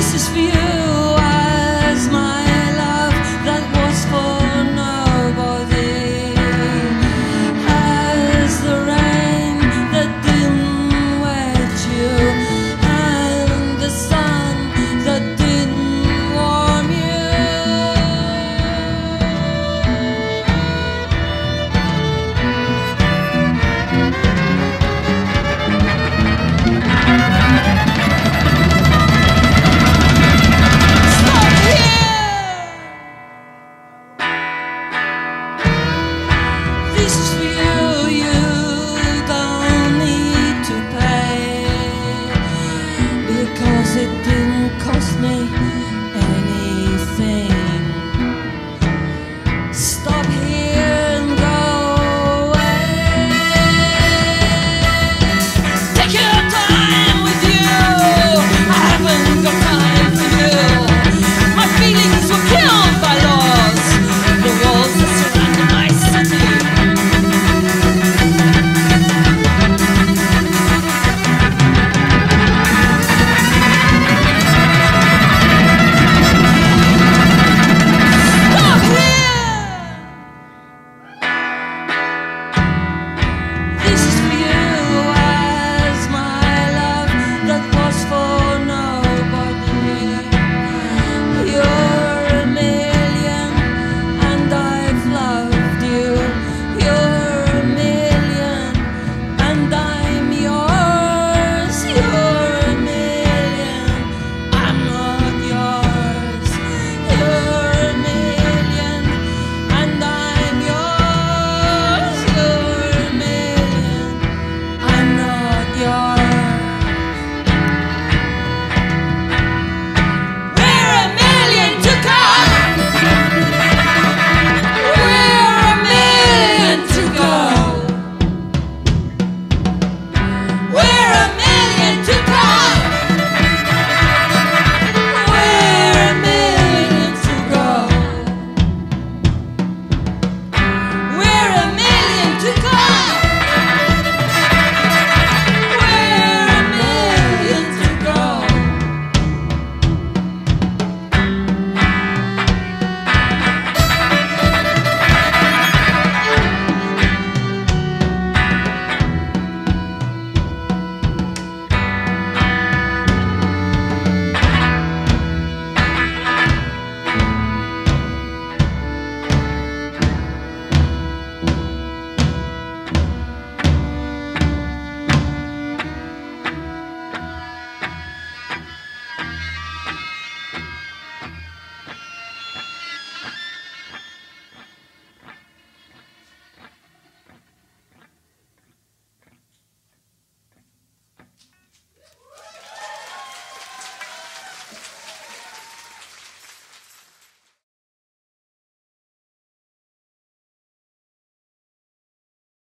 pieces for you.